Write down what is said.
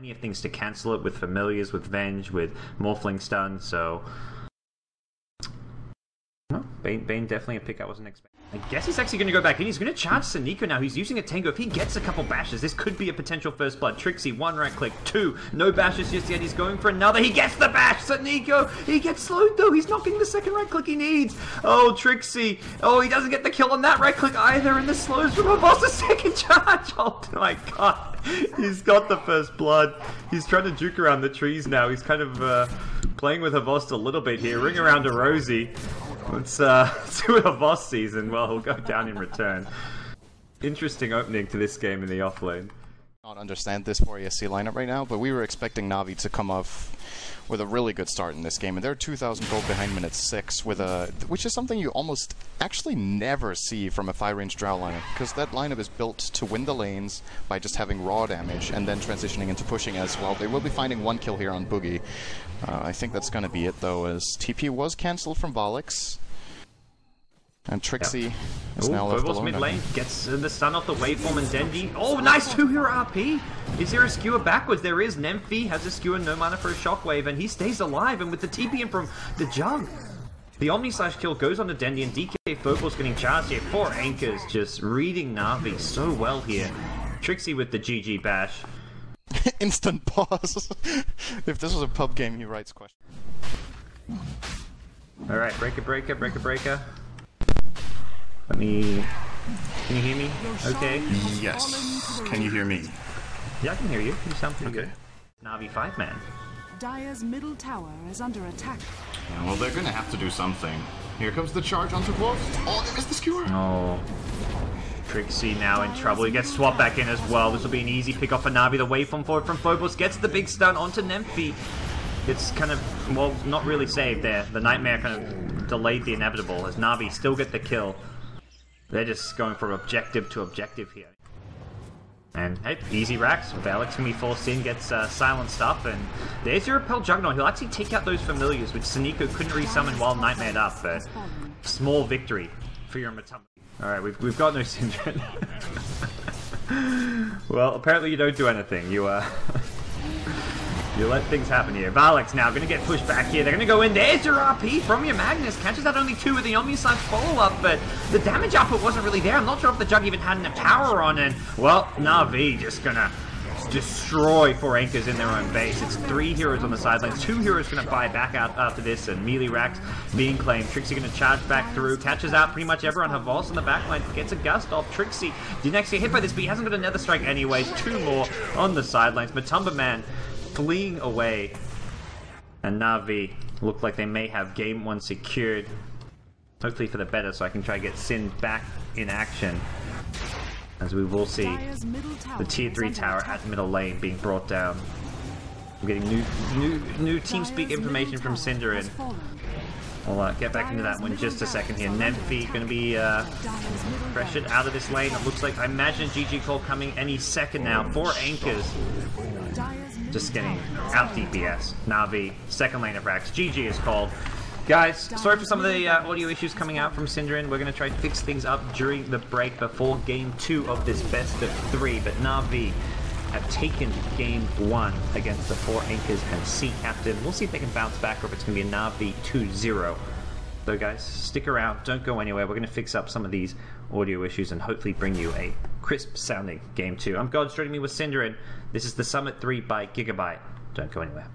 plenty of things to cancel it with familiars, with Venge, with Morphling Stun, so. Bane, Bane definitely a pick I wasn't expecting. I guess he's actually going to go back in. He's going to charge Saniko now. He's using a Tango. If he gets a couple bashes, this could be a potential first blood. Trixie, one right click, two. No bashes just yet. He's going for another. He gets the bash. Saniko, he gets slowed though. He's not getting the second right click he needs. Oh, Trixie. Oh, he doesn't get the kill on that right click either. And the slows from a boss. A second charge. Oh my god. He's got the first blood. He's trying to juke around the trees now. He's kind of uh, playing with Havost a little bit here. Ring around to Rosie. Let's uh, Havost sees and well, he'll go down in return. Interesting opening to this game in the offlane. Not understand this for ESC lineup right now, but we were expecting Navi to come off with a really good start in this game, and they're 2,000 gold behind minute six, with a which is something you almost actually never see from a five range Drow lineup, because that lineup is built to win the lanes by just having raw damage and then transitioning into pushing as well. They will be finding one kill here on Boogie. Uh, I think that's going to be it though, as TP was cancelled from Volix. And Trixie yep. is Ooh, now left alone. mid lane gets uh, the stun off the waveform and Dendi. Oh, nice two hero RP. Is there a skewer backwards? There is. Nemphy has a skewer, no mana for a shockwave, and he stays alive. And with the TP in from the jug, the Omni Slash kill goes on to Dendi, and DK Phobos getting charged here. Four anchors just reading Navi so well here. Trixie with the GG bash. Instant pause. if this was a pub game, he writes question. Alright, break it breaker, breaker, breaker, breaker. Let me... Can you hear me? Okay. Yes. Can you hear me? Yeah, I can hear you. You sound pretty okay. good. Navi 5 man. Dire's middle tower is under attack. Yeah, well, they're gonna have to do something. Here comes the charge onto Wolf. Oh, they missed the skewer. Oh. Trixie now in trouble. He gets swapped back in as well. This will be an easy pick off for Navi. The waveform forward from Phobos gets the big stun onto Nemphy. It's kind of, well, not really saved there. The Nightmare kind of delayed the inevitable as Navi still get the kill. They're just going from objective to objective here. And hey, easy racks. Alex can be forced in, gets uh, silenced up, and there's your repel Juggernaut. He'll actually take out those familiars, which Saniko couldn't resummon while Nightmared up, but small victory for your Matumba. Alright, we've, we've got no Syndra. well, apparently you don't do anything. You, uh... You let things happen here. Valix now going to get pushed back here. They're going to go in. There's your RP from your Magnus. Catches out only two with the Omni Slash follow-up, but the damage output wasn't really there. I'm not sure if the Jug even had enough power on it. Well, Navi just going to destroy four anchors in their own base. It's three heroes on the sidelines. Two heroes going to buy back out after this, and melee racks being claimed. Trixie going to charge back through, catches out pretty much everyone. Havos in the backline gets a gust off. Trixie didn't hit by this, but he hasn't got another strike anyways. Two more on the sidelines. Matumbaman fleeing away. And Navi look like they may have game one secured. Hopefully for the better, so I can try to get Sin back in action. As we will see the tier 3 tower at middle lane being brought down. I'm getting new new new TeamSpeak information from Synderen. We'll uh, get back into that one just a second here. Nemphy going to be uh, pressured out of this lane. It looks like, I imagine GG Cole coming any second now. Four anchors just getting out DPS. Navi, second lane of Rax. GG is called. Guys, sorry for some of the uh, audio issues coming out from Synderen. We're going to try to fix things up during the break before game two of this best of three. But Navi have taken game one against the four Anchors and Sea Captain. We'll see if they can bounce back or if it's going to be a Navi 2-0. So guys, stick around. Don't go anywhere. We're going to fix up some of these audio issues and hopefully bring you a crisp sounding game two. I'm God, joining me with Synderen. This is the Summit 3 by Gigabyte. Don't go anywhere.